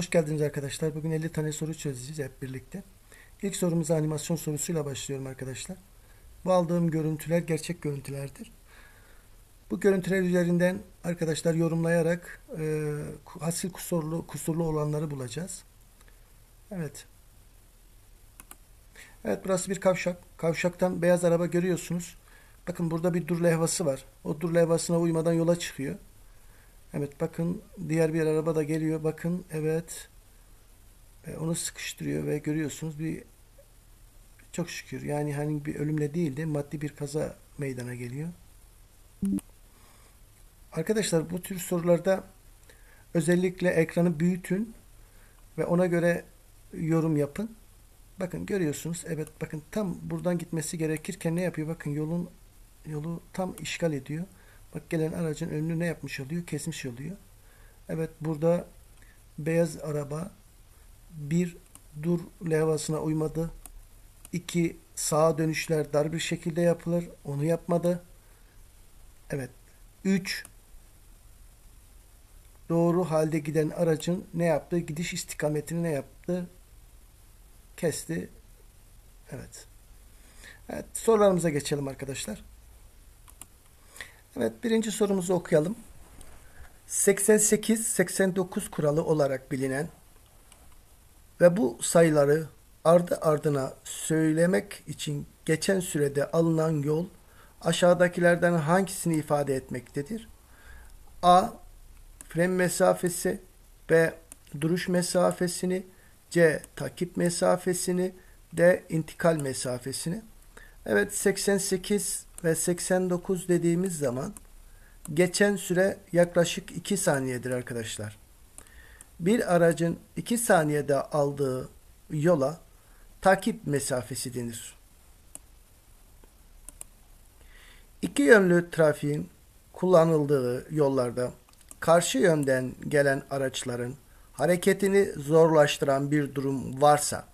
Hoş geldiniz arkadaşlar. Bugün 50 tane soru çözeceğiz hep birlikte. İlk sorumuza animasyon sorusuyla başlıyorum arkadaşlar. Bu aldığım görüntüler gerçek görüntülerdir. Bu görüntüler üzerinden arkadaşlar yorumlayarak e, hasil kusurlu, kusurlu olanları bulacağız. Evet. Evet burası bir kavşak. Kavşaktan beyaz araba görüyorsunuz. Bakın burada bir dur levhası var. O dur levhasına uymadan yola çıkıyor. Evet bakın diğer bir araba da geliyor. Bakın evet. E, onu sıkıştırıyor ve görüyorsunuz bir çok şükür yani hani bir ölümle değil de maddi bir kaza meydana geliyor. Arkadaşlar bu tür sorularda özellikle ekranı büyütün ve ona göre yorum yapın. Bakın görüyorsunuz. Evet bakın tam buradan gitmesi gerekirken ne yapıyor? Bakın yolun yolu tam işgal ediyor. Bak gelen aracın önünü ne yapmış oluyor? Kesmiş oluyor. Evet burada beyaz araba bir dur levhasına uymadı. İki sağa dönüşler dar bir şekilde yapılır. Onu yapmadı. Evet. Üç doğru halde giden aracın ne yaptı? Gidiş istikametini ne yaptı? Kesti. Evet. Evet sorularımıza geçelim arkadaşlar. Evet birinci sorumuzu okuyalım. 88-89 kuralı olarak bilinen ve bu sayıları ardı ardına söylemek için geçen sürede alınan yol aşağıdakilerden hangisini ifade etmektedir? A. Fren mesafesi B. Duruş mesafesini C. Takip mesafesini D. intikal mesafesini Evet 88 ve 89 dediğimiz zaman geçen süre yaklaşık 2 saniyedir arkadaşlar. Bir aracın 2 saniyede aldığı yola takip mesafesi denir. İki yönlü trafiğin kullanıldığı yollarda karşı yönden gelen araçların hareketini zorlaştıran bir durum varsa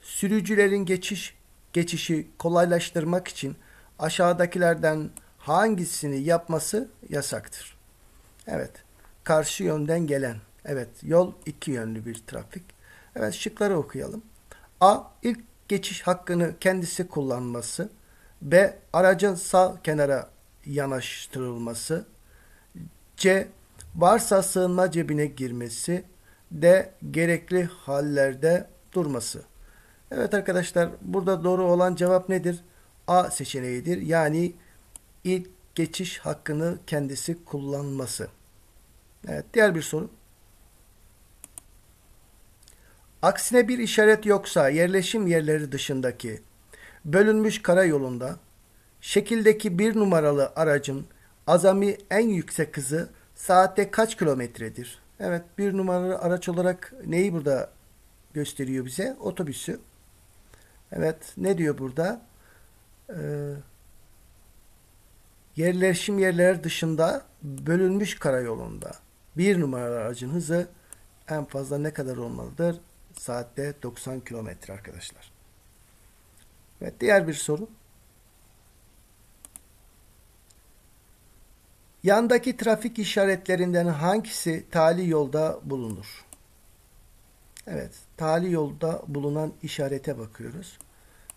sürücülerin geçiş geçişi kolaylaştırmak için aşağıdakilerden hangisini yapması yasaktır? Evet. Karşı yönden gelen. Evet. Yol iki yönlü bir trafik. Evet. Şıkları okuyalım. A. ilk geçiş hakkını kendisi kullanması. B. Aracın sağ kenara yanaştırılması. C. Varsa sığınma cebine girmesi. D. Gerekli hallerde durması. Evet arkadaşlar burada doğru olan cevap nedir? A seçeneğidir. Yani ilk geçiş hakkını kendisi kullanması. Evet diğer bir soru. Aksine bir işaret yoksa yerleşim yerleri dışındaki bölünmüş karayolunda şekildeki bir numaralı aracın azami en yüksek hızı saatte kaç kilometredir? Evet bir numaralı araç olarak neyi burada gösteriyor bize? Otobüsü. Evet ne diyor burada? Ee, yerleşim yerler dışında bölünmüş karayolunda bir numaralı aracın hızı en fazla ne kadar olmalıdır? Saatte 90 kilometre arkadaşlar. Evet diğer bir soru. Yandaki trafik işaretlerinden hangisi tali yolda bulunur? Evet, tali yolda bulunan işarete bakıyoruz.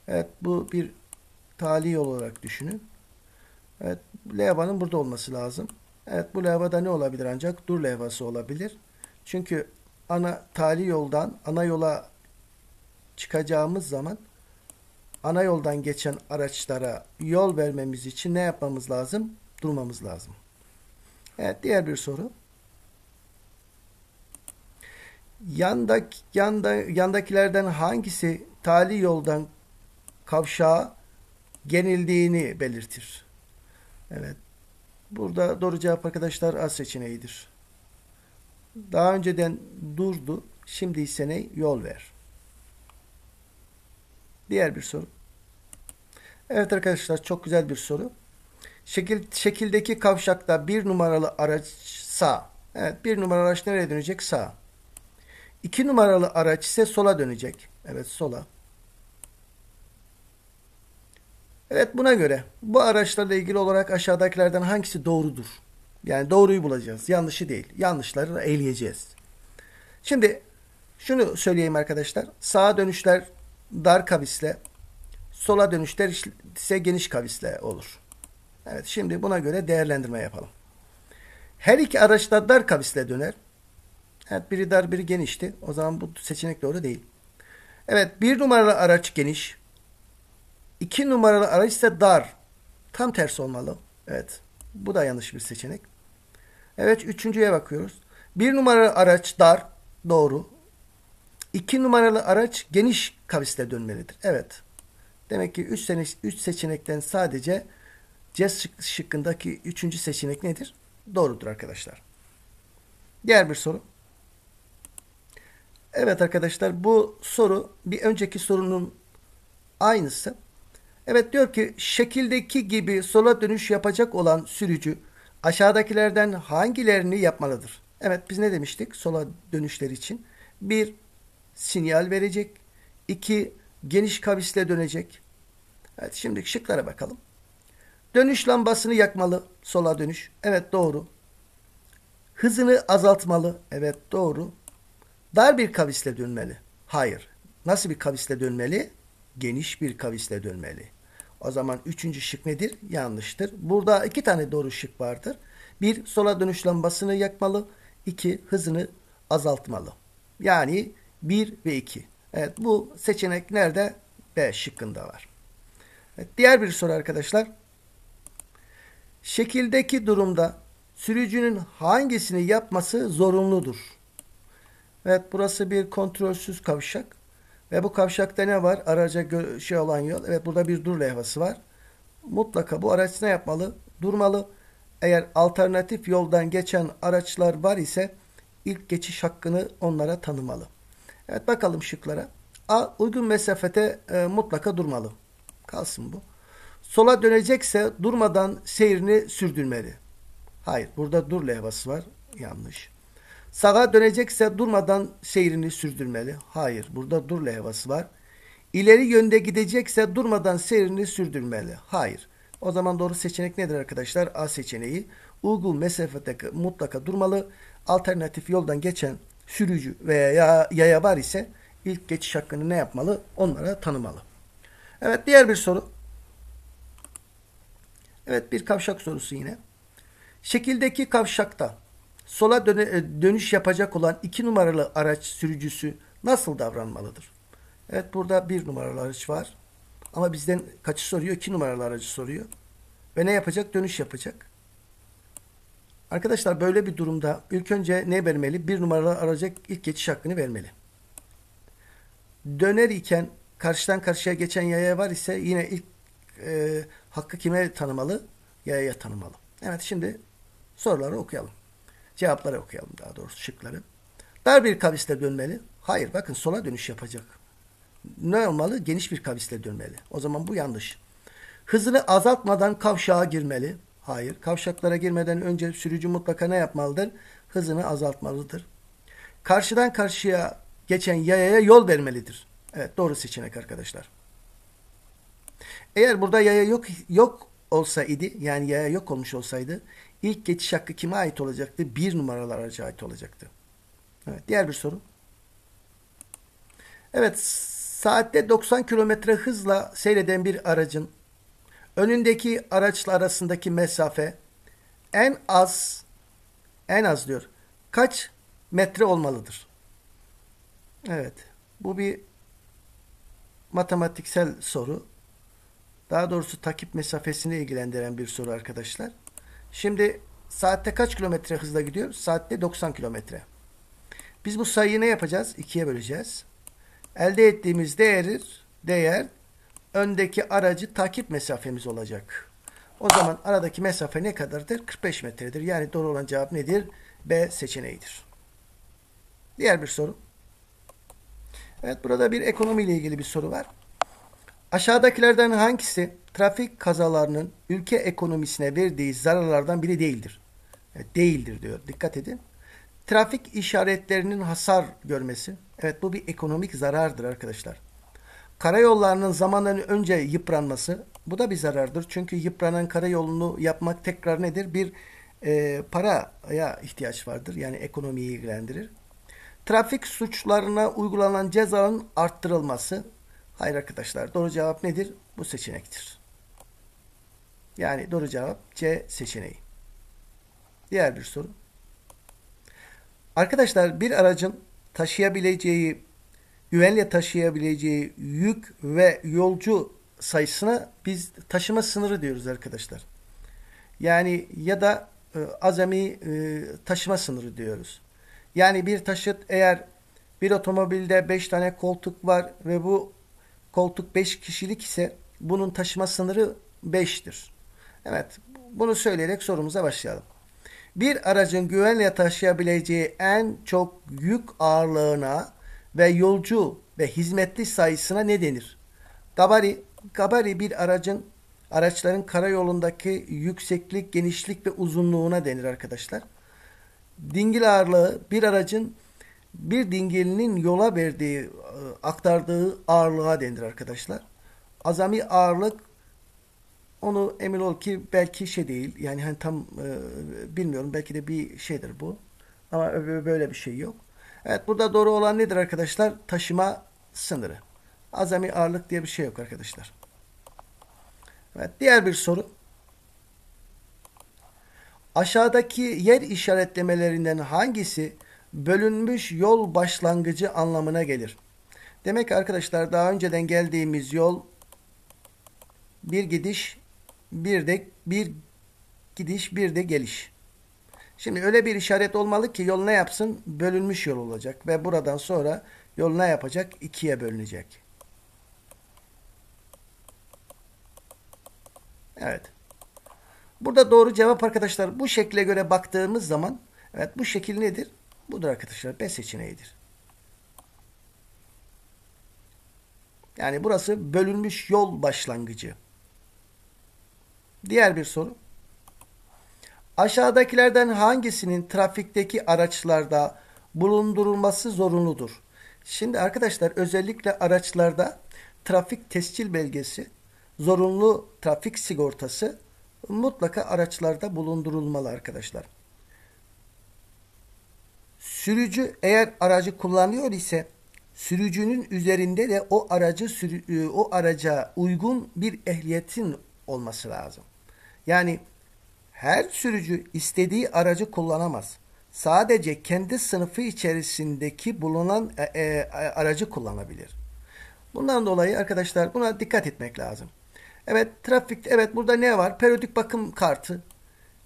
Evet, bu bir tali yol olarak düşünün. Evet, levhanın burada olması lazım. Evet, bu levhada ne olabilir ancak? Dur levhası olabilir. Çünkü ana tali yoldan ana yola çıkacağımız zaman ana yoldan geçen araçlara yol vermemiz için ne yapmamız lazım? Durmamız lazım. Evet, diğer bir soru. Yandak, yanda, yandakilerden hangisi tali yoldan kavşağa genildiğini belirtir? Evet. Burada doğru cevap arkadaşlar A seçeneğidir. Daha önceden durdu. Şimdi ise ne? Yol ver. Diğer bir soru. Evet arkadaşlar çok güzel bir soru. Şekil, şekildeki kavşakta bir numaralı araç sağ. Evet bir numaralı araç nereye dönecek? Sağ. 2 numaralı araç ise sola dönecek. Evet sola. Evet buna göre bu araçlarla ilgili olarak aşağıdakilerden hangisi doğrudur? Yani doğruyu bulacağız. Yanlışı değil. Yanlışları eleyeceğiz. Şimdi Şunu söyleyeyim arkadaşlar. Sağa dönüşler dar kavisle, sola dönüşler ise geniş kavisle olur. Evet şimdi buna göre değerlendirme yapalım. Her iki araç da dar kavisle döner. Evet biri dar biri genişti. O zaman bu seçenek doğru değil. Evet bir numaralı araç geniş. İki numaralı araç ise dar. Tam tersi olmalı. Evet. Bu da yanlış bir seçenek. Evet üçüncüye bakıyoruz. Bir numaralı araç dar. Doğru. İki numaralı araç geniş kavisle dönmelidir. Evet. Demek ki üç, üç seçenekten sadece C şıkkındaki üçüncü seçenek nedir? Doğrudur arkadaşlar. Diğer bir soru. Evet arkadaşlar bu soru bir önceki sorunun aynısı. Evet diyor ki şekildeki gibi sola dönüş yapacak olan sürücü aşağıdakilerden hangilerini yapmalıdır? Evet biz ne demiştik sola dönüşler için? Bir sinyal verecek. iki geniş kavisle dönecek. Evet şimdi şıklara bakalım. Dönüş lambasını yakmalı. Sola dönüş. Evet doğru. Hızını azaltmalı. Evet doğru. Dar bir kavisle dönmeli. Hayır. Nasıl bir kavisle dönmeli? Geniş bir kavisle dönmeli. O zaman üçüncü şık nedir? Yanlıştır. Burada iki tane doğru şık vardır. Bir, sola dönüş lambasını yakmalı. İki, hızını azaltmalı. Yani bir ve iki. Evet bu seçenek nerede? B şıkkında var. Evet, diğer bir soru arkadaşlar. Şekildeki durumda sürücünün hangisini yapması zorunludur? Evet burası bir kontrolsüz kavşak. Ve bu kavşakta ne var? Araca şey olan yol. Evet burada bir dur levhası var. Mutlaka bu araç ne yapmalı? Durmalı. Eğer alternatif yoldan geçen araçlar var ise ilk geçiş hakkını onlara tanımalı. Evet bakalım şıklara. A. Uygun mesafete e, mutlaka durmalı. Kalsın bu. Sola dönecekse durmadan seyrini sürdürmeli. Hayır burada dur levhası var. Yanlış. Sağa dönecekse durmadan seyrini sürdürmeli. Hayır, burada dur levhası var. İleri yönde gidecekse durmadan seyrini sürdürmeli. Hayır. O zaman doğru seçenek nedir arkadaşlar? A seçeneği. Uygun mesafede mutlaka durmalı. Alternatif yoldan geçen sürücü veya yaya var ise ilk geçiş hakkını ne yapmalı? Onlara tanımalı. Evet diğer bir soru. Evet bir kavşak sorusu yine. Şekildeki kavşakta sola e, dönüş yapacak olan iki numaralı araç sürücüsü nasıl davranmalıdır? Evet burada bir numaralı araç var. Ama bizden kaçı soruyor? İki numaralı aracı soruyor. Ve ne yapacak? Dönüş yapacak. Arkadaşlar böyle bir durumda ilk önce ne vermeli? Bir numaralı araca ilk geçiş hakkını vermeli. Döner iken karşıdan karşıya geçen yaya var ise yine ilk e, hakkı kime tanımalı? Yayaya tanımalı. Evet şimdi soruları okuyalım. Cevapları okuyalım daha doğrusu şıkları. Dar bir kavisle dönmeli. Hayır bakın sola dönüş yapacak. Ne olmalı? Geniş bir kavisle dönmeli. O zaman bu yanlış. Hızını azaltmadan kavşağa girmeli. Hayır. Kavşaklara girmeden önce sürücü mutlaka ne yapmalıdır? Hızını azaltmalıdır. Karşıdan karşıya geçen yayaya yol vermelidir. Evet doğru seçenek arkadaşlar. Eğer burada yaya yok yok olsaydı yani yaya yok olmuş olsaydı İlk geçiş hakkı kime ait olacaktı? Bir numaralı araca ait olacaktı. Evet, diğer bir soru. Evet, saatte 90 kilometre hızla seyreden bir aracın önündeki araçla arasındaki mesafe en az en az diyor. Kaç metre olmalıdır? Evet. Bu bir matematiksel soru. Daha doğrusu takip mesafesini ilgilendiren bir soru arkadaşlar. Şimdi saatte kaç kilometre hızla gidiyor? Saatte 90 kilometre. Biz bu sayıyı ne yapacağız? İkiye böleceğiz. Elde ettiğimiz değer, değer öndeki aracı takip mesafemiz olacak. O zaman aradaki mesafe ne kadardır? 45 metredir. Yani doğru olan cevap nedir? B seçeneğidir. Diğer bir soru. Evet burada bir ekonomiyle ilgili bir soru var. Aşağıdakilerden hangisi trafik kazalarının ülke ekonomisine verdiği zararlardan biri değildir? Evet, değildir diyor. Dikkat edin. Trafik işaretlerinin hasar görmesi. Evet bu bir ekonomik zarardır arkadaşlar. Karayollarının zamandan önce yıpranması. Bu da bir zarardır. Çünkü yıpranan karayolunu yapmak tekrar nedir? Bir e, paraya ihtiyaç vardır. Yani ekonomiyi ilgilendirir. Trafik suçlarına uygulanan cezanın arttırılması. Hayır arkadaşlar. Doğru cevap nedir? Bu seçenektir. Yani doğru cevap C seçeneği. Diğer bir soru. Arkadaşlar bir aracın taşıyabileceği, güvenle taşıyabileceği yük ve yolcu sayısına biz taşıma sınırı diyoruz arkadaşlar. Yani ya da e, azami e, taşıma sınırı diyoruz. Yani bir taşıt eğer bir otomobilde 5 tane koltuk var ve bu koltuk 5 kişilik ise bunun taşıma sınırı 5'tir. Evet bunu söyleyerek sorumuza başlayalım. Bir aracın güvenle taşıyabileceği en çok yük ağırlığına ve yolcu ve hizmetli sayısına ne denir? Gabari, gabari bir aracın araçların karayolundaki yükseklik, genişlik ve uzunluğuna denir arkadaşlar. Dingil ağırlığı bir aracın bir dingilinin yola verdiği, e, aktardığı ağırlığa denir arkadaşlar. Azami ağırlık onu emin ol ki belki şey değil. Yani hani tam e, bilmiyorum belki de bir şeydir bu. Ama böyle bir şey yok. Evet burada doğru olan nedir arkadaşlar? Taşıma sınırı. Azami ağırlık diye bir şey yok arkadaşlar. Evet diğer bir soru. Aşağıdaki yer işaretlemelerinden hangisi bölünmüş yol başlangıcı anlamına gelir? Demek arkadaşlar daha önceden geldiğimiz yol bir gidiş, bir de bir gidiş, bir de geliş. Şimdi öyle bir işaret olmalı ki yol ne yapsın? Bölünmüş yol olacak ve buradan sonra yol ne yapacak? İkiye bölünecek. Evet. Burada doğru cevap arkadaşlar bu şekle göre baktığımız zaman evet bu şekil nedir? Budur arkadaşlar B seçeneğidir. Yani burası bölünmüş yol başlangıcı. Diğer bir soru. Aşağıdakilerden hangisinin trafikteki araçlarda bulundurulması zorunludur? Şimdi arkadaşlar özellikle araçlarda trafik tescil belgesi, zorunlu trafik sigortası mutlaka araçlarda bulundurulmalı arkadaşlar. Sürücü eğer aracı kullanıyor ise sürücünün üzerinde de o aracı sürü, o araca uygun bir ehliyetin olması lazım. Yani her sürücü istediği aracı kullanamaz. Sadece kendi sınıfı içerisindeki bulunan e, e, aracı kullanabilir. Bundan dolayı arkadaşlar buna dikkat etmek lazım. Evet trafik evet burada ne var? Periyodik bakım kartı,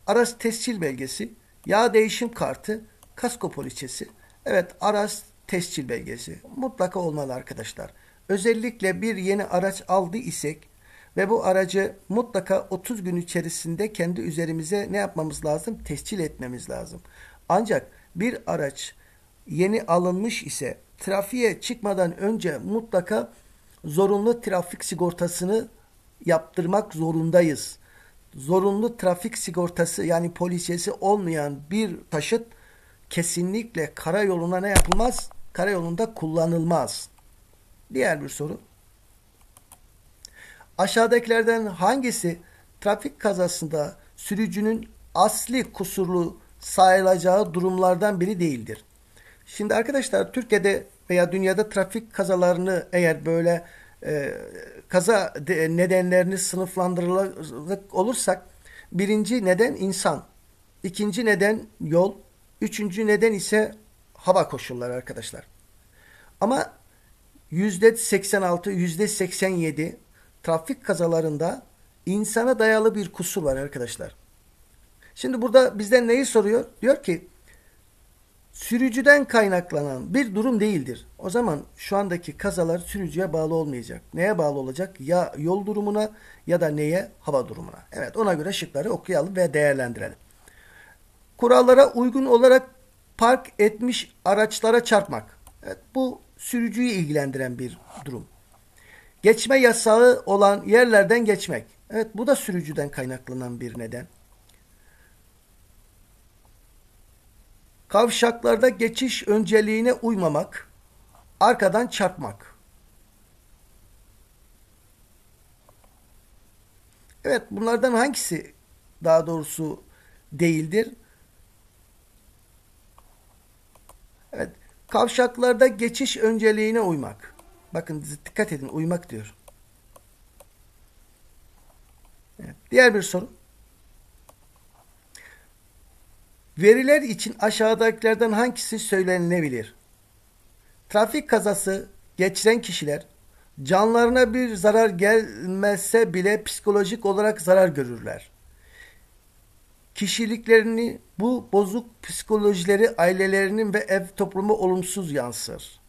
araç tescil belgesi, yağ değişim kartı, kasko poliçesi. Evet araç tescil belgesi mutlaka olmalı arkadaşlar. Özellikle bir yeni araç aldı isek ve bu aracı mutlaka 30 gün içerisinde kendi üzerimize ne yapmamız lazım? Tescil etmemiz lazım. Ancak bir araç yeni alınmış ise trafiğe çıkmadan önce mutlaka zorunlu trafik sigortasını yaptırmak zorundayız. Zorunlu trafik sigortası yani polisiyesi olmayan bir taşıt kesinlikle karayoluna ne yapılmaz? Karayolunda kullanılmaz. Diğer bir soru. Aşağıdakilerden hangisi trafik kazasında sürücünün asli kusurlu sayılacağı durumlardan biri değildir? Şimdi arkadaşlar Türkiye'de veya dünyada trafik kazalarını eğer böyle e, kaza nedenlerini sınıflandırılacak olursak birinci neden insan, ikinci neden yol, üçüncü neden ise hava koşulları arkadaşlar. Ama yüzde 86, yüzde 87 trafik kazalarında insana dayalı bir kusur var arkadaşlar. Şimdi burada bizden neyi soruyor? Diyor ki sürücüden kaynaklanan bir durum değildir. O zaman şu andaki kazalar sürücüye bağlı olmayacak. Neye bağlı olacak? Ya yol durumuna ya da neye? Hava durumuna. Evet ona göre şıkları okuyalım ve değerlendirelim. Kurallara uygun olarak park etmiş araçlara çarpmak. Evet bu sürücüyü ilgilendiren bir durum. Geçme yasağı olan yerlerden geçmek. Evet bu da sürücüden kaynaklanan bir neden. Kavşaklarda geçiş önceliğine uymamak, arkadan çarpmak. Evet bunlardan hangisi daha doğrusu değildir? Evet Kavşaklarda geçiş önceliğine uymak. Bakın dikkat edin uymak diyor. Evet, diğer bir soru. Veriler için aşağıdakilerden hangisi söylenilebilir? Trafik kazası geçiren kişiler canlarına bir zarar gelmezse bile psikolojik olarak zarar görürler. Kişiliklerini bu bozuk psikolojileri ailelerinin ve ev toplumu olumsuz yansır.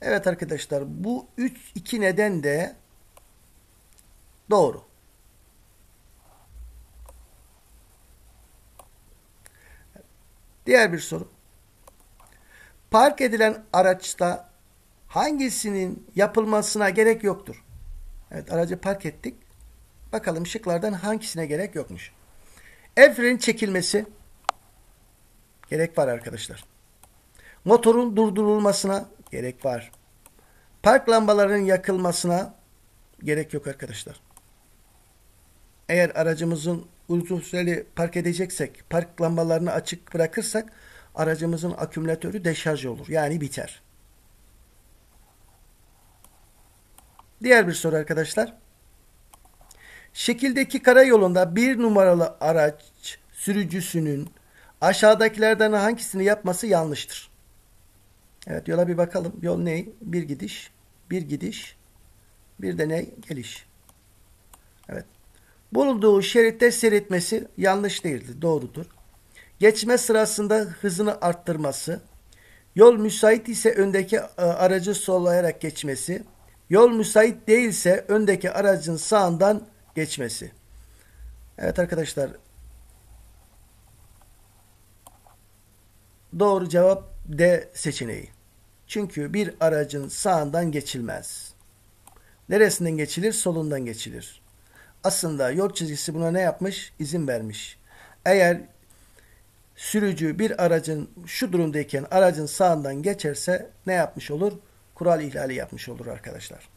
Evet arkadaşlar bu üç iki neden de doğru. Diğer bir soru. Park edilen araçta hangisinin yapılmasına gerek yoktur? Evet aracı park ettik. Bakalım şıklardan hangisine gerek yokmuş. El freni çekilmesi gerek var arkadaşlar. Motorun durdurulmasına gerek var. Park lambalarının yakılmasına gerek yok arkadaşlar. Eğer aracımızın uzun süreli park edeceksek, park lambalarını açık bırakırsak aracımızın akümülatörü deşarj olur. Yani biter. Diğer bir soru arkadaşlar. Şekildeki karayolunda bir numaralı araç sürücüsünün aşağıdakilerden hangisini yapması yanlıştır? Evet yola bir bakalım. Yol ne? Bir gidiş, bir gidiş, bir de ne? Geliş. Evet. Bulunduğu şeritte seyretmesi yanlış değildir. Doğrudur. Geçme sırasında hızını arttırması, yol müsait ise öndeki e, aracı sollayarak geçmesi, yol müsait değilse öndeki aracın sağından geçmesi. Evet arkadaşlar. Doğru cevap D seçeneği. Çünkü bir aracın sağından geçilmez. Neresinden geçilir? Solundan geçilir. Aslında yol çizgisi buna ne yapmış? İzin vermiş. Eğer sürücü bir aracın şu durumdayken aracın sağından geçerse ne yapmış olur? Kural ihlali yapmış olur arkadaşlar.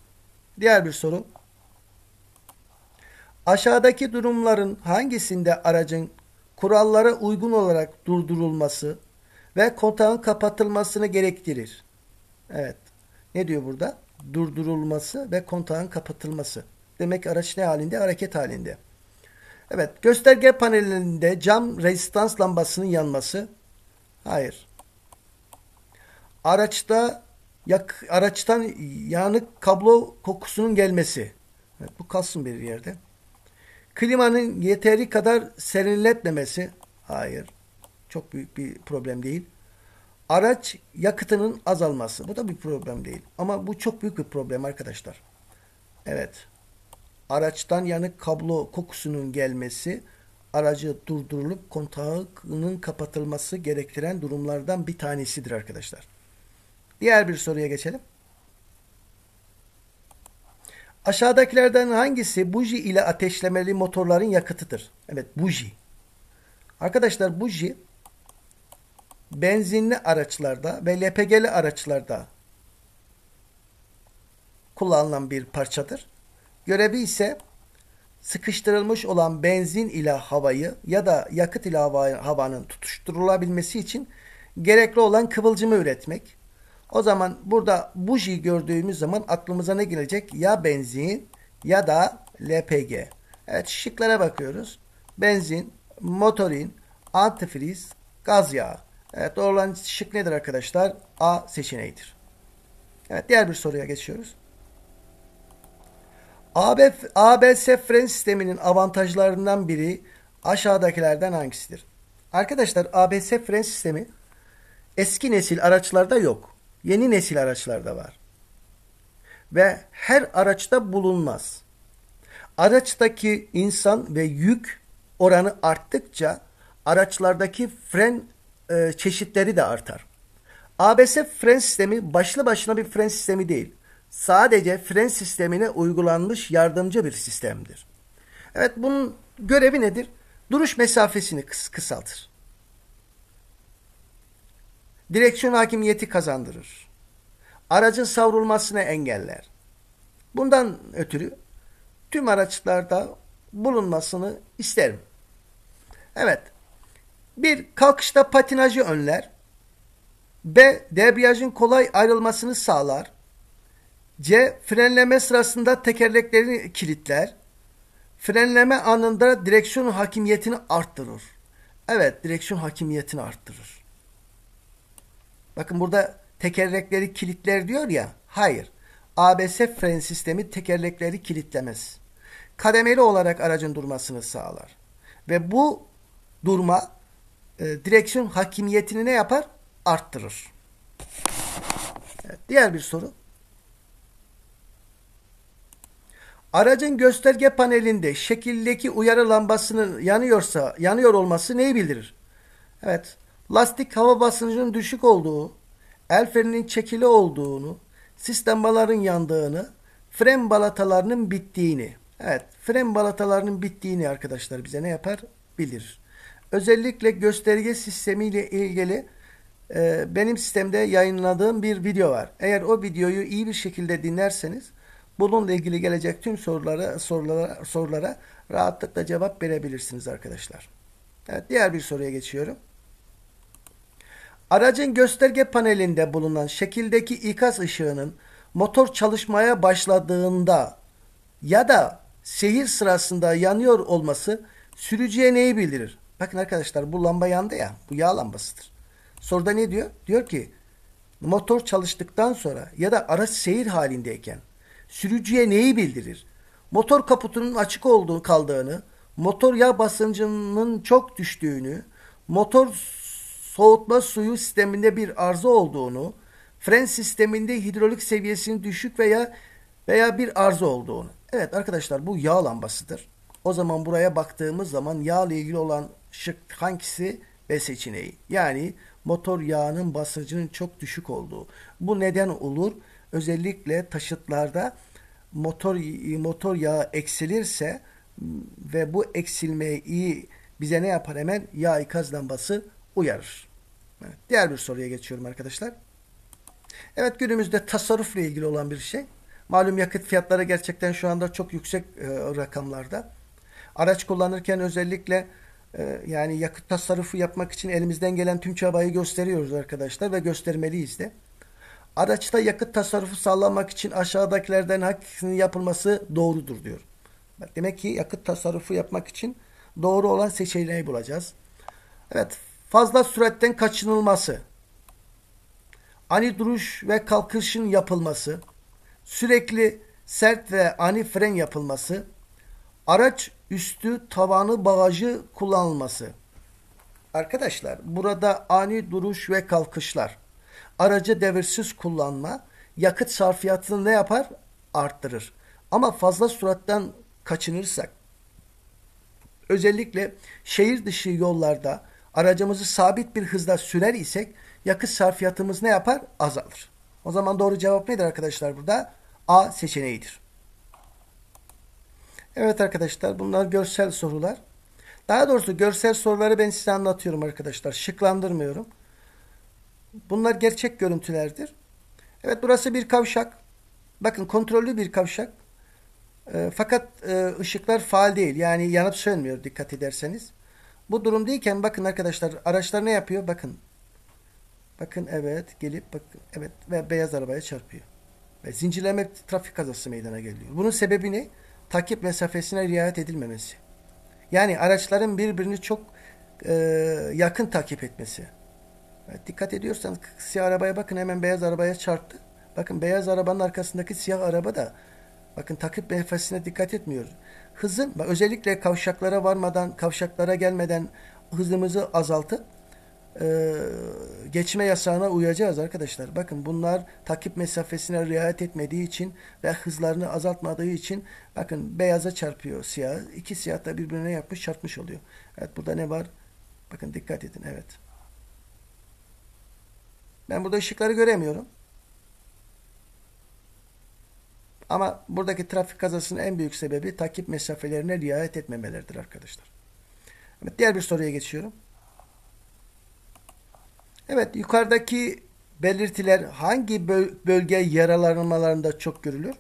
Diğer bir soru. Aşağıdaki durumların hangisinde aracın kurallara uygun olarak durdurulması ve kontağın kapatılmasını gerektirir? Evet. Ne diyor burada? Durdurulması ve kontağın kapatılması. Demek araç ne halinde? Hareket halinde. Evet. Gösterge panelinde cam rezistans lambasının yanması. Hayır. Araçta yak, araçtan yanık kablo kokusunun gelmesi. Evet, bu kalsın bir yerde. Klimanın yeteri kadar serinletmemesi. Hayır. Çok büyük bir problem değil. Araç yakıtının azalması. Bu da bir problem değil. Ama bu çok büyük bir problem arkadaşlar. Evet. Araçtan yanık kablo kokusunun gelmesi aracı durdurulup kontağının kapatılması gerektiren durumlardan bir tanesidir arkadaşlar. Diğer bir soruya geçelim. Aşağıdakilerden hangisi buji ile ateşlemeli motorların yakıtıdır? Evet buji. Arkadaşlar buji benzinli araçlarda ve LPG'li araçlarda kullanılan bir parçadır. Görevi ise sıkıştırılmış olan benzin ile havayı ya da yakıt ile havanın tutuşturulabilmesi için gerekli olan kıvılcımı üretmek. O zaman burada buji gördüğümüz zaman aklımıza ne gelecek? Ya benzin ya da LPG. Evet şıklara bakıyoruz. Benzin, motorin, antifriz, gaz yağı. Evet doğru olan şık nedir arkadaşlar? A seçeneğidir. Evet diğer bir soruya geçiyoruz. AB, ABS fren sisteminin avantajlarından biri aşağıdakilerden hangisidir? Arkadaşlar ABS fren sistemi eski nesil araçlarda yok. Yeni nesil araçlarda var. Ve her araçta bulunmaz. Araçtaki insan ve yük oranı arttıkça araçlardaki fren e, çeşitleri de artar. ABS fren sistemi başlı başına bir fren sistemi değil. Sadece fren sistemine uygulanmış yardımcı bir sistemdir. Evet bunun görevi nedir? Duruş mesafesini kıs kısaltır. Direksiyon hakimiyeti kazandırır. Aracın savrulmasını engeller. Bundan ötürü tüm araçlarda bulunmasını isterim. Evet. Bir kalkışta patinajı önler. B. Debriyajın kolay ayrılmasını sağlar. C. Frenleme sırasında tekerleklerini kilitler. Frenleme anında direksiyon hakimiyetini arttırır. Evet, direksiyon hakimiyetini arttırır. Bakın burada tekerlekleri kilitler diyor ya. Hayır. ABS fren sistemi tekerlekleri kilitlemez. Kademeli olarak aracın durmasını sağlar. Ve bu durma e, direksiyon hakimiyetini ne yapar? Arttırır. Evet, diğer bir soru. Aracın gösterge panelinde şekildeki uyarı lambasının yanıyorsa, yanıyor olması neyi bildirir? Evet, lastik hava basıncının düşük olduğu, el freninin çekili olduğunu, sistem baların yandığını, fren balatalarının bittiğini. Evet, fren balatalarının bittiğini arkadaşlar bize ne yapar? Bilir. Özellikle gösterge sistemiyle ilgili e, benim sistemde yayınladığım bir video var. Eğer o videoyu iyi bir şekilde dinlerseniz bununla ilgili gelecek tüm sorulara sorulara sorulara rahatlıkla cevap verebilirsiniz arkadaşlar. Evet, diğer bir soruya geçiyorum. Aracın gösterge panelinde bulunan şekildeki ikaz ışığının motor çalışmaya başladığında ya da seyir sırasında yanıyor olması sürücüye neyi bildirir? Bakın arkadaşlar bu lamba yandı ya. Bu yağ lambasıdır. Soruda ne diyor? Diyor ki motor çalıştıktan sonra ya da araç seyir halindeyken sürücüye neyi bildirir? Motor kaputunun açık olduğu kaldığını, motor yağ basıncının çok düştüğünü, motor soğutma suyu sisteminde bir arıza olduğunu, fren sisteminde hidrolik seviyesinin düşük veya veya bir arıza olduğunu. Evet arkadaşlar bu yağ lambasıdır. O zaman buraya baktığımız zaman yağ ile ilgili olan şık hangisi ve seçeneği. Yani motor yağının basıncının çok düşük olduğu. Bu neden olur? Özellikle taşıtlarda motor motor yağı eksilirse ve bu eksilmeyi bize ne yapar hemen? Yağ ikaz lambası uyarır. Evet, diğer bir soruya geçiyorum arkadaşlar. Evet günümüzde tasarrufla ilgili olan bir şey. Malum yakıt fiyatları gerçekten şu anda çok yüksek e, rakamlarda. Araç kullanırken özellikle e, yani yakıt tasarrufu yapmak için elimizden gelen tüm çabayı gösteriyoruz arkadaşlar ve göstermeliyiz de. Araçta yakıt tasarrufu sağlamak için aşağıdakilerden hangisinin yapılması doğrudur diyor. Demek ki yakıt tasarrufu yapmak için doğru olan seçeneği bulacağız. Evet, fazla süratten kaçınılması, ani duruş ve kalkışın yapılması, sürekli sert ve ani fren yapılması, araç üstü tavanı bagajı kullanılması. Arkadaşlar burada ani duruş ve kalkışlar, aracı devirsiz kullanma, yakıt sarfiyatını ne yapar? Arttırır. Ama fazla süratten kaçınırsak, özellikle şehir dışı yollarda aracımızı sabit bir hızda sürer isek yakıt sarfiyatımız ne yapar? Azalır. O zaman doğru cevap nedir arkadaşlar burada? A seçeneğidir. Evet arkadaşlar bunlar görsel sorular. Daha doğrusu görsel soruları ben size anlatıyorum arkadaşlar. Şıklandırmıyorum. Bunlar gerçek görüntülerdir. Evet burası bir kavşak. Bakın kontrollü bir kavşak. E, fakat e, ışıklar faal değil. Yani yanıp sönmüyor dikkat ederseniz. Bu durumdayken bakın arkadaşlar araçlar ne yapıyor? Bakın. Bakın evet gelip bakın evet ve beyaz arabaya çarpıyor. Ve zincirleme trafik kazası meydana geliyor. Bunun sebebi ne? Takip mesafesine riayet edilmemesi. Yani araçların birbirini çok e, yakın takip etmesi. Evet, dikkat ediyorsanız siyah arabaya bakın hemen beyaz arabaya çarptı. Bakın beyaz arabanın arkasındaki siyah araba da bakın takip mesafesine dikkat etmiyor. Hızın özellikle kavşaklara varmadan, kavşaklara gelmeden hızımızı azaltıp e, geçme yasağına uyacağız arkadaşlar. Bakın bunlar takip mesafesine riayet etmediği için ve hızlarını azaltmadığı için bakın beyaza çarpıyor siyah. İki siyah da birbirine yapmış çarpmış oluyor. Evet burada ne var? Bakın dikkat edin evet. Ben burada ışıkları göremiyorum. Ama buradaki trafik kazasının en büyük sebebi takip mesafelerine riayet etmemeleridir arkadaşlar. Evet, diğer bir soruya geçiyorum. Evet yukarıdaki belirtiler hangi bölge yaralanmalarında çok görülür?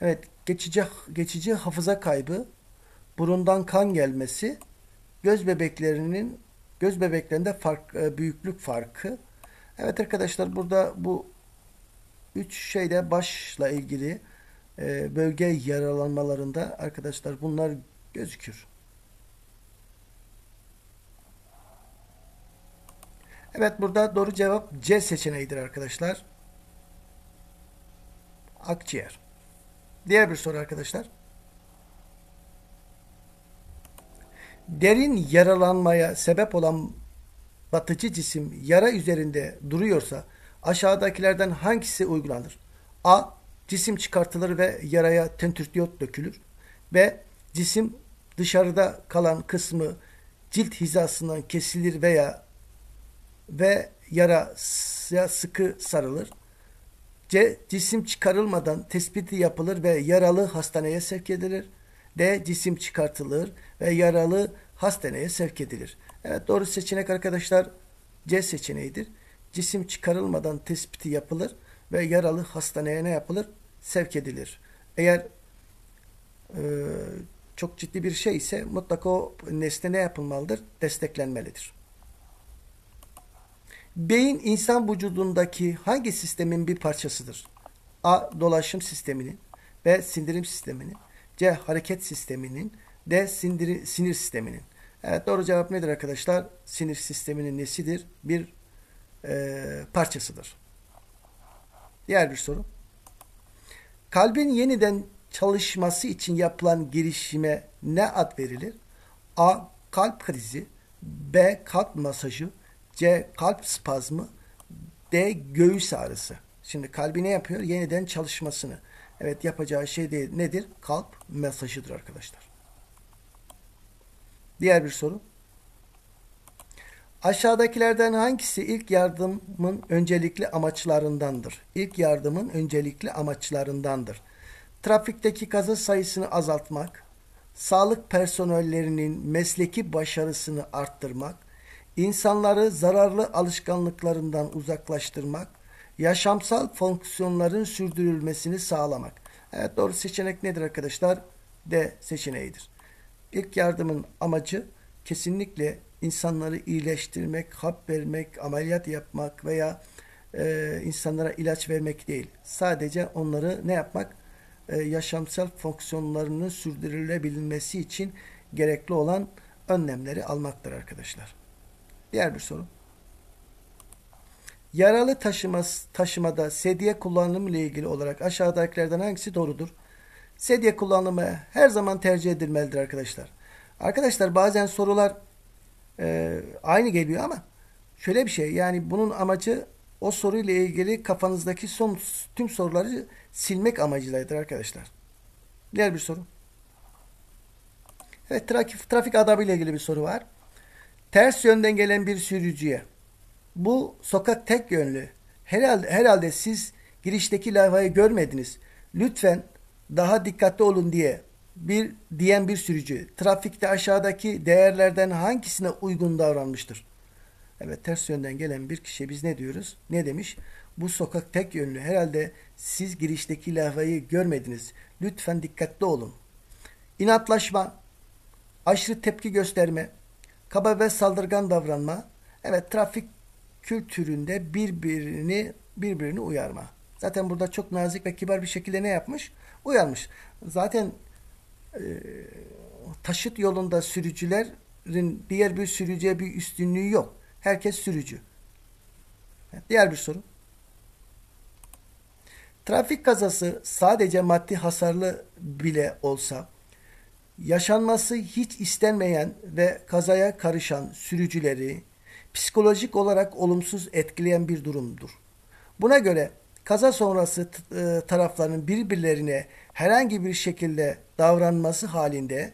Evet geçici, geçici hafıza kaybı, burundan kan gelmesi, göz bebeklerinin göz bebeklerinde fark, e, büyüklük farkı. Evet arkadaşlar burada bu üç şeyde başla ilgili e, bölge yaralanmalarında arkadaşlar bunlar gözükür. Evet burada doğru cevap C seçeneğidir arkadaşlar. Akciğer. Diğer bir soru arkadaşlar. Derin yaralanmaya sebep olan batıcı cisim yara üzerinde duruyorsa aşağıdakilerden hangisi uygulanır? A. Cisim çıkartılır ve yaraya tentürdiyot dökülür. B. Cisim dışarıda kalan kısmı cilt hizasından kesilir veya ve yara sıkı sarılır. C. Cisim çıkarılmadan tespiti yapılır ve yaralı hastaneye sevk edilir. D. Cisim çıkartılır ve yaralı hastaneye sevk edilir. Evet doğru seçenek arkadaşlar C seçeneğidir. Cisim çıkarılmadan tespiti yapılır ve yaralı hastaneye ne yapılır? Sevk edilir. Eğer e, çok ciddi bir şey ise mutlaka o nesne ne yapılmalıdır? Desteklenmelidir. Beyin insan vücudundaki hangi sistemin bir parçasıdır? A. Dolaşım sisteminin B. Sindirim sisteminin C. Hareket sisteminin D. Sindir, sinir sisteminin. Evet doğru cevap nedir arkadaşlar? Sinir sisteminin nesidir? Bir e, parçasıdır. Diğer bir soru. Kalbin yeniden çalışması için yapılan girişime ne ad verilir? A. Kalp krizi B. Kalp masajı C. Kalp spazmı D. Göğüs ağrısı. Şimdi kalbi ne yapıyor? Yeniden çalışmasını. Evet yapacağı şey değil. Nedir? Kalp masajıdır arkadaşlar. Diğer bir soru. Aşağıdakilerden hangisi ilk yardımın öncelikli amaçlarındandır? İlk yardımın öncelikli amaçlarındandır. Trafikteki kaza sayısını azaltmak, sağlık personellerinin mesleki başarısını arttırmak, insanları zararlı alışkanlıklarından uzaklaştırmak, yaşamsal fonksiyonların sürdürülmesini sağlamak. Evet doğru seçenek nedir arkadaşlar? D seçeneğidir. İlk yardımın amacı kesinlikle insanları iyileştirmek, hap vermek, ameliyat yapmak veya e, insanlara ilaç vermek değil. Sadece onları ne yapmak? E, yaşamsal fonksiyonlarının sürdürülebilmesi için gerekli olan önlemleri almaktır arkadaşlar. Diğer bir soru. Yaralı taşıma, taşımada sedye kullanımı ile ilgili olarak aşağıdakilerden hangisi doğrudur? Sedye kullanımı her zaman tercih edilmelidir arkadaşlar. Arkadaşlar bazen sorular e, aynı geliyor ama şöyle bir şey yani bunun amacı o soruyla ilgili kafanızdaki son tüm soruları silmek amacıyladır arkadaşlar. Diğer bir soru. Evet trafik, trafik adabı ile ilgili bir soru var. Ters yönden gelen bir sürücüye bu sokak tek yönlü. Herhalde, herhalde siz girişteki levhayı görmediniz. Lütfen daha dikkatli olun diye bir diyen bir sürücü trafikte aşağıdaki değerlerden hangisine uygun davranmıştır? Evet ters yönden gelen bir kişiye biz ne diyoruz? Ne demiş? Bu sokak tek yönlü. Herhalde siz girişteki levhayı görmediniz. Lütfen dikkatli olun. İnatlaşma, aşırı tepki gösterme, kaba ve saldırgan davranma. Evet trafik kültüründe birbirini birbirini uyarma. Zaten burada çok nazik ve kibar bir şekilde ne yapmış? Uyarmış. Zaten taşıt yolunda sürücülerin diğer bir sürücüye bir üstünlüğü yok. Herkes sürücü. Diğer bir soru. Trafik kazası sadece maddi hasarlı bile olsa yaşanması hiç istenmeyen ve kazaya karışan sürücüleri psikolojik olarak olumsuz etkileyen bir durumdur. Buna göre kaza sonrası e, tarafların birbirlerine herhangi bir şekilde davranması halinde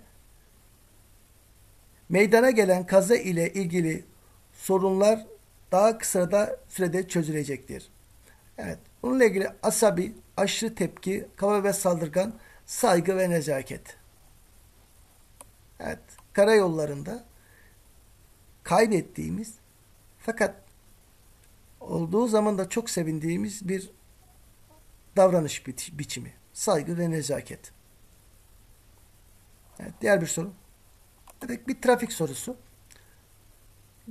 meydana gelen kaza ile ilgili sorunlar daha kısa da sürede çözülecektir. Evet, bununla ilgili asabi, aşırı tepki, kaba ve saldırgan, saygı ve nezaket. Evet, karayollarında kaybettiğimiz fakat olduğu zaman da çok sevindiğimiz bir davranış bi biçimi. Saygı ve nezaket. Evet, diğer bir soru. Evet, bir trafik sorusu.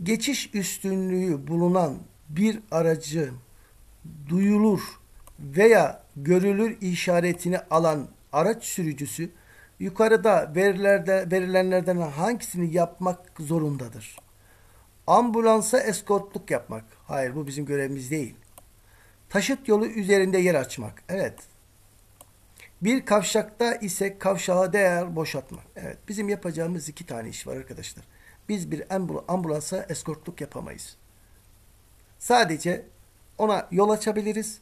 Geçiş üstünlüğü bulunan bir aracın duyulur veya görülür işaretini alan araç sürücüsü yukarıda verilerde, verilenlerden hangisini yapmak zorundadır? Ambulansa eskortluk yapmak. Hayır bu bizim görevimiz değil. Taşıt yolu üzerinde yer açmak. Evet. Bir kavşakta ise kavşağa değer boşaltmak. Evet. Bizim yapacağımız iki tane iş var arkadaşlar. Biz bir ambulansa eskortluk yapamayız. Sadece ona yol açabiliriz.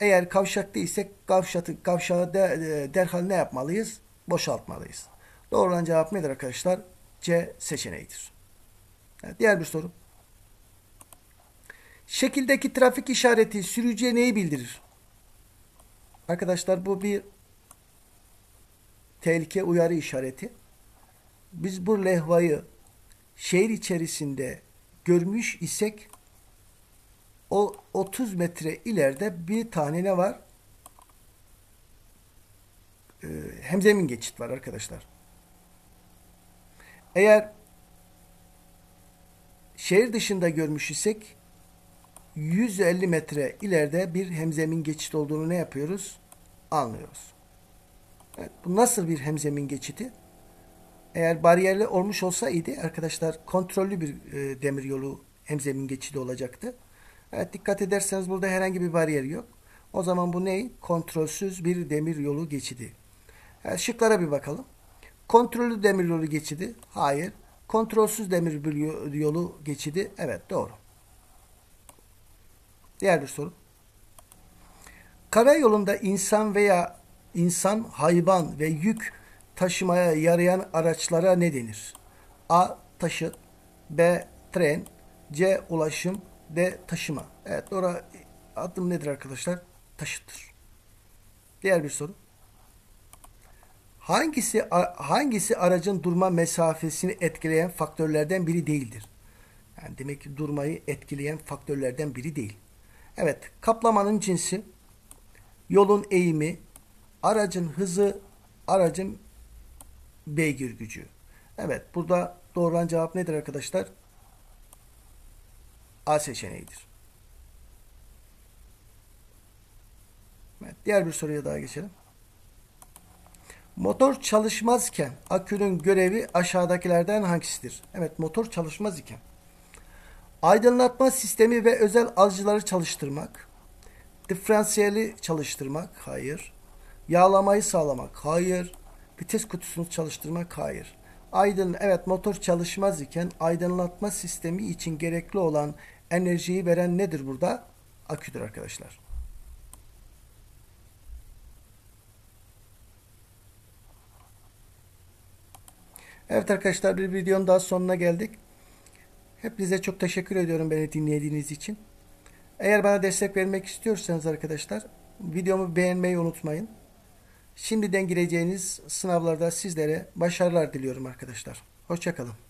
Eğer kavşakta ise kavşatı, kavşağı de, e, derhal ne yapmalıyız? Boşaltmalıyız. Doğru olan cevap nedir arkadaşlar? C seçeneğidir. Evet, diğer bir soru. Şekildeki trafik işareti sürücüye neyi bildirir? Arkadaşlar bu bir tehlike uyarı işareti. Biz bu levhayı şehir içerisinde görmüş isek o 30 metre ileride bir tane ne var? Ee, hemzemin geçit var arkadaşlar. Eğer şehir dışında görmüş isek 150 metre ileride bir hemzemin geçit olduğunu ne yapıyoruz? Anlıyoruz. Evet, bu nasıl bir hemzemin geçiti? Eğer bariyerli olmuş olsaydı arkadaşlar kontrollü bir e, demir yolu hemzemin geçidi olacaktı. Evet dikkat ederseniz burada herhangi bir bariyer yok. O zaman bu ne? Kontrolsüz bir demir yolu geçidi. Evet, şıklara bir bakalım. Kontrollü demir yolu geçidi. Hayır. Kontrolsüz demir yolu geçidi. Evet doğru. Diğer bir soru. Karayolunda insan veya insan, hayvan ve yük taşımaya yarayan araçlara ne denir? A. Taşıt B. Tren C. Ulaşım D. Taşıma. Evet doğru adım nedir arkadaşlar? Taşıttır. Diğer bir soru. Hangisi hangisi aracın durma mesafesini etkileyen faktörlerden biri değildir? Yani demek ki durmayı etkileyen faktörlerden biri değil. Evet, kaplamanın cinsi, yolun eğimi, aracın hızı, aracın beygir gücü. Evet, burada doğru cevap nedir arkadaşlar? A seçeneğidir. Evet, diğer bir soruya daha geçelim. Motor çalışmazken akünün görevi aşağıdakilerden hangisidir? Evet motor çalışmaz iken. Aydınlatma sistemi ve özel alıcıları çalıştırmak. Diferansiyeli çalıştırmak. Hayır. Yağlamayı sağlamak. Hayır. Vites kutusunu çalıştırmak. Hayır. Aydın, evet motor çalışmaz iken aydınlatma sistemi için gerekli olan enerjiyi veren nedir burada? Aküdür arkadaşlar. Evet arkadaşlar bir videonun daha sonuna geldik. Hepinize çok teşekkür ediyorum beni dinlediğiniz için. Eğer bana destek vermek istiyorsanız arkadaşlar videomu beğenmeyi unutmayın. Şimdiden gireceğiniz sınavlarda sizlere başarılar diliyorum arkadaşlar. Hoşçakalın.